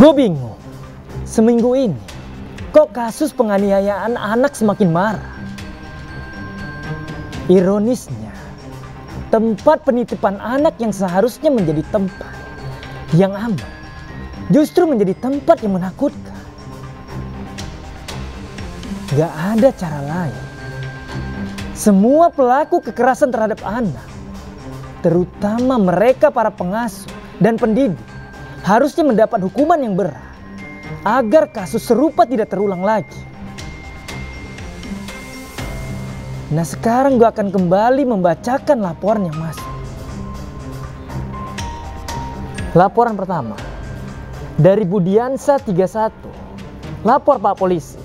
Gue bingung. Seminggu ini, kok kasus penganiayaan anak semakin marah? Ironisnya, tempat penitipan anak yang seharusnya menjadi tempat yang aman, justru menjadi tempat yang menakutkan. Gak ada cara lain. Semua pelaku kekerasan terhadap anak, terutama mereka para pengasuh dan pendidik, harusnya mendapat hukuman yang berat agar kasus serupa tidak terulang lagi. Nah sekarang gue akan kembali membacakan laporan yang masuk. Laporan pertama dari Budiansa 31. Lapor Pak Polisi.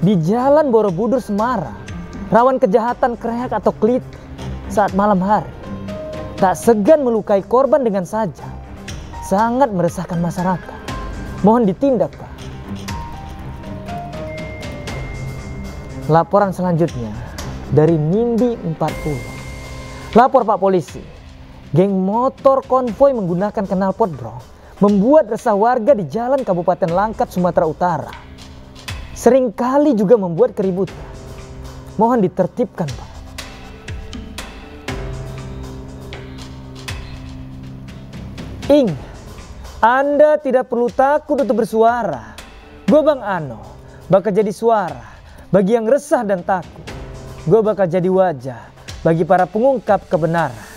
Di Jalan Borobudur Semarang, rawan kejahatan kreak atau klit saat malam hari. Tak segan melukai korban dengan saja. Sangat meresahkan masyarakat. Mohon ditindak, Pak. Laporan selanjutnya dari Nindi 40. Lapor Pak Polisi. Geng motor konvoy menggunakan knalpot bro membuat resah warga di jalan Kabupaten Langkat, Sumatera Utara. Seringkali juga membuat keributan. Mohon ditertibkan, Pak. Ing, Anda tidak perlu takut untuk bersuara. Gue Bang Ano, bakal jadi suara bagi yang resah dan takut. Gue bakal jadi wajah bagi para pengungkap kebenaran.